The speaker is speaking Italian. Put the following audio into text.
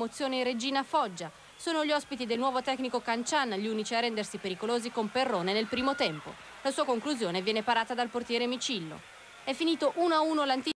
Mozione Regina Foggia. Sono gli ospiti del nuovo tecnico Cancian gli unici a rendersi pericolosi con Perrone nel primo tempo. La sua conclusione viene parata dal portiere Micillo. È finito 1-1 l'anticipo.